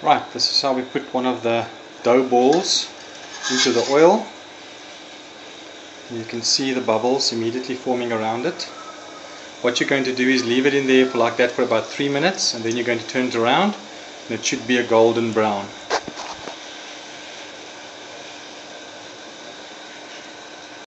Right, this is how we put one of the dough balls into the oil. You can see the bubbles immediately forming around it. What you're going to do is leave it in there for like that for about three minutes and then you're going to turn it around and it should be a golden brown.